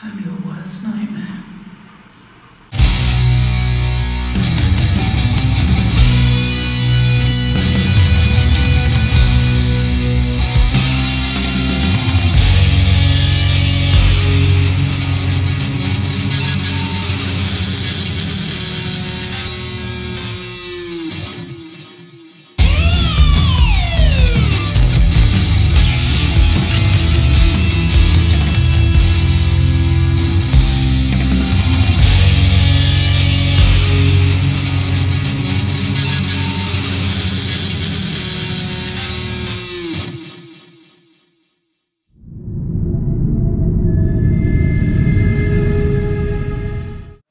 I'm your worst nightmare.